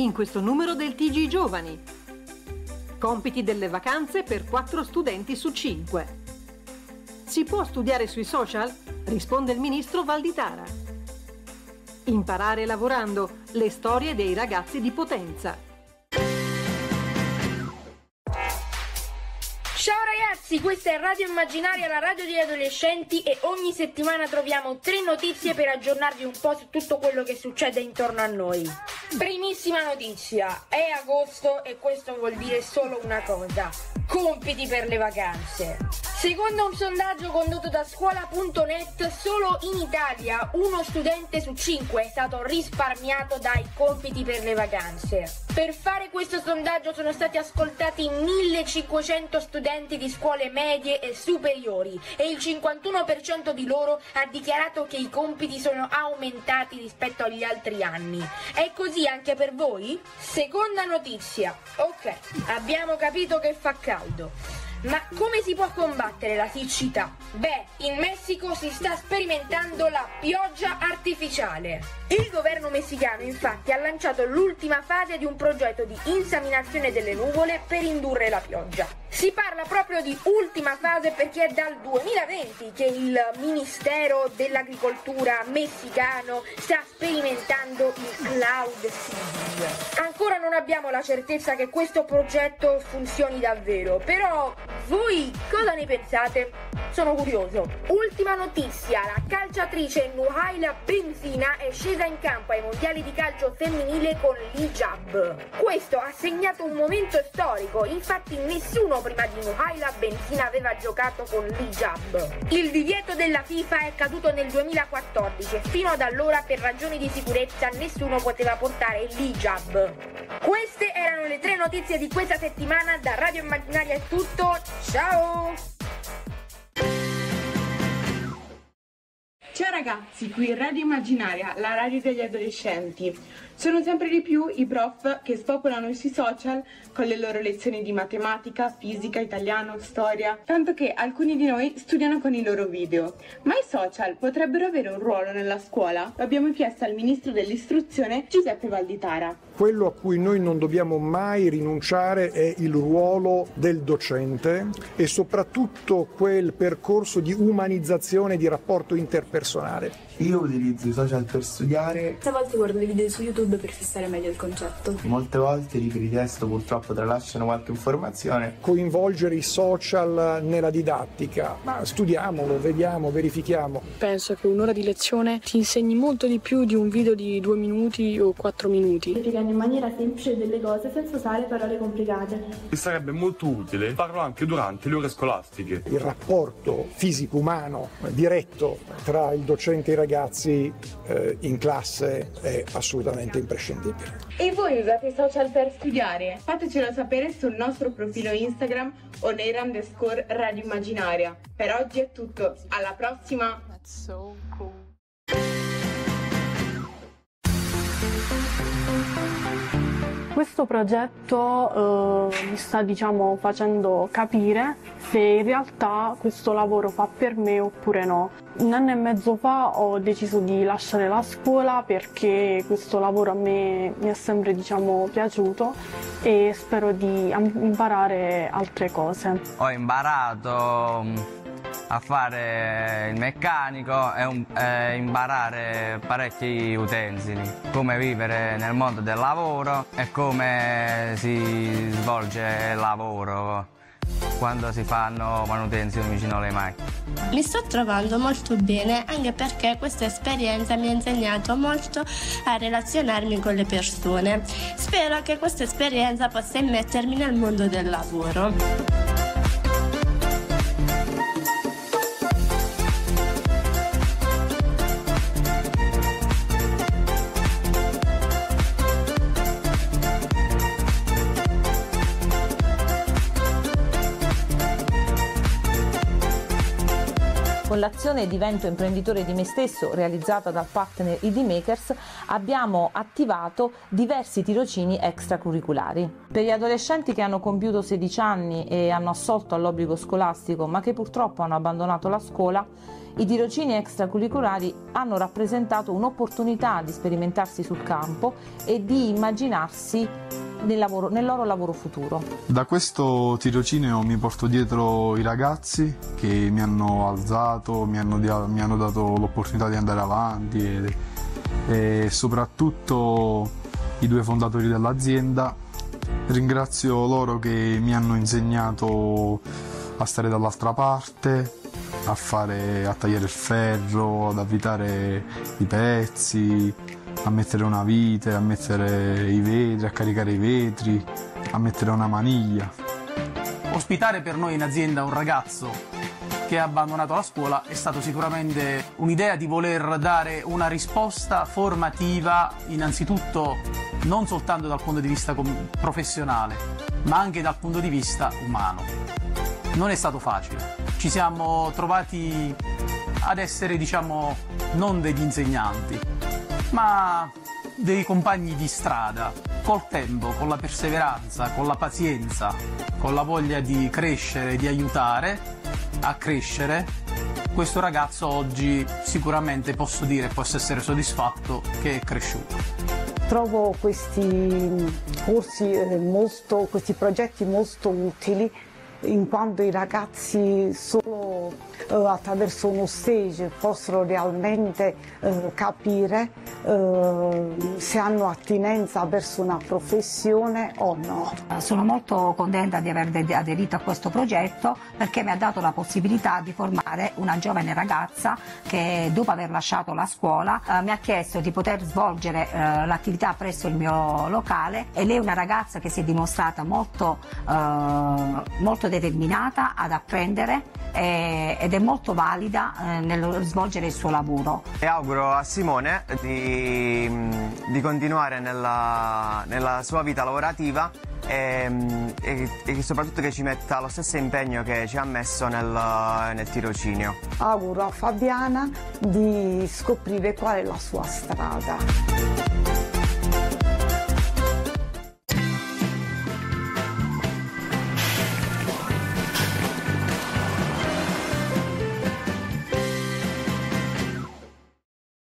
in questo numero del TG Giovani. Compiti delle vacanze per 4 studenti su 5. Si può studiare sui social? Risponde il ministro Valditara. Imparare lavorando, le storie dei ragazzi di Potenza. Ciao ragazzi, questa è Radio Immaginaria, la radio degli adolescenti e ogni settimana troviamo tre notizie per aggiornarvi un po' su tutto quello che succede intorno a noi. Primissima notizia, è agosto e questo vuol dire solo una cosa, compiti per le vacanze. Secondo un sondaggio condotto da scuola.net, solo in Italia uno studente su cinque è stato risparmiato dai compiti per le vacanze. Per fare questo sondaggio sono stati ascoltati 1500 studenti di scuole medie e superiori e il 51% di loro ha dichiarato che i compiti sono aumentati rispetto agli altri anni. È così anche per voi? Seconda notizia. Ok, abbiamo capito che fa caldo. caldo. Ma come si può combattere la siccità? Beh, in Messico si sta sperimentando la pioggia artificiale. Il governo messicano infatti ha lanciato l'ultima fase di un progetto di insaminazione delle nuvole per indurre la pioggia. Si parla proprio di ultima fase perché è dal 2020 che il Ministero dell'Agricoltura messicano sta sperimentando il cloud seeding. Ancora non abbiamo la certezza che questo progetto funzioni davvero, però voi cosa ne pensate? Sono curioso. Ultima notizia, la calciatrice Nuhaila Benzina è scesa in campo ai mondiali di calcio femminile con l'hijab. Questo ha segnato un momento storico, infatti nessuno prima di Nuhaila Benzina aveva giocato con l'hijab. Il divieto della FIFA è caduto nel 2014 e fino ad allora per ragioni di sicurezza nessuno poteva portare l'hijab. Queste erano le tre notizie di questa settimana da Radio Immaginaria è tutto. Ciao! Ragazzi, qui Radio Immaginaria, la radio degli adolescenti. Sono sempre di più i prof che spopolano sui social con le loro lezioni di matematica, fisica, italiano, storia, tanto che alcuni di noi studiano con i loro video. Ma i social potrebbero avere un ruolo nella scuola? Lo abbiamo chiesto al ministro dell'istruzione Giuseppe Valditara. Quello a cui noi non dobbiamo mai rinunciare è il ruolo del docente e soprattutto quel percorso di umanizzazione di rapporto interpersonale. Io utilizzo i social per studiare. Molte volte guardo dei video su YouTube per fissare meglio il concetto. Molte volte i libri di testo purtroppo tralasciano qualche informazione. Coinvolgere i social nella didattica, ma studiamolo, vediamo, verifichiamo. Penso che un'ora di lezione ti insegni molto di più di un video di due minuti o quattro minuti. Spiegano in maniera semplice delle cose senza usare parole complicate. E sarebbe molto utile farlo anche durante le ore scolastiche. Il rapporto fisico-umano diretto tra il docente e i ragazzi eh, in classe è assolutamente imprescindibile. E voi usate i social per studiare? Fatecelo sapere sul nostro profilo Instagram o nei underscore Radio Immaginaria. Per oggi è tutto, alla prossima! Questo progetto eh, mi sta diciamo, facendo capire se in realtà questo lavoro fa per me oppure no. Un anno e mezzo fa ho deciso di lasciare la scuola perché questo lavoro a me mi è sempre diciamo, piaciuto e spero di imparare altre cose. Ho imparato a fare il meccanico e, un, e, imparare parecchi utensili, come vivere nel mondo del lavoro e come si svolge il lavoro quando si fanno manutenzioni vicino alle macchine. Mi sto trovando molto bene anche perché questa esperienza mi ha insegnato molto a relazionarmi con le persone. Spero che questa esperienza possa immettermi nel mondo del lavoro. Con l'azione Divento imprenditore di me stesso realizzata dal partner ID Makers abbiamo attivato diversi tirocini extracurriculari. Per gli adolescenti che hanno compiuto 16 anni e hanno assolto all'obbligo scolastico ma che purtroppo hanno abbandonato la scuola, i tirocini extracurriculari hanno rappresentato un'opportunità di sperimentarsi sul campo e di immaginarsi nel, lavoro, nel, loro lavoro futuro. Da questo tirocinio mi porto dietro i ragazzi che mi hanno alzato, mi hanno, mi hanno dato l'opportunità di andare avanti e, e soprattutto i due fondatori dell'azienda. Ringrazio loro che mi hanno insegnato a stare dall'altra parte, a, fare, a tagliare il ferro, ad avvitare i pezzi, a mettere una vite, a mettere i vetri, a caricare i vetri, a mettere una maniglia. Ospitare per noi in azienda un ragazzo che ha abbandonato la scuola è stato sicuramente un'idea di voler dare una risposta formativa innanzitutto non soltanto dal punto di vista professionale, ma anche dal punto di vista umano. Non è stato facile. Ci siamo trovati ad essere, diciamo, non degli insegnanti, ma dei compagni di strada. Col tempo, con la perseveranza, con la pazienza, con la voglia di crescere, di aiutare a crescere, questo ragazzo oggi sicuramente posso dire, posso essere soddisfatto che è cresciuto. Trovo questi corsi eh, molto, questi progetti molto utili in quanto i ragazzi solo eh, attraverso uno stage possono realmente eh, capire eh, se hanno attinenza verso una professione o no. Sono molto contenta di aver aderito a questo progetto perché mi ha dato la possibilità di formare una giovane ragazza che dopo aver lasciato la scuola eh, mi ha chiesto di poter svolgere eh, l'attività presso il mio locale e lei è una ragazza che si è dimostrata molto, eh, molto determinata ad apprendere eh, ed è molto valida eh, nel svolgere il suo lavoro. E auguro a Simone di, di continuare nella, nella, sua vita lavorativa e, e, e, soprattutto che ci metta lo stesso impegno che ci ha messo nel, nel tirocinio. Auguro a Fabiana di scoprire qual è la sua strada.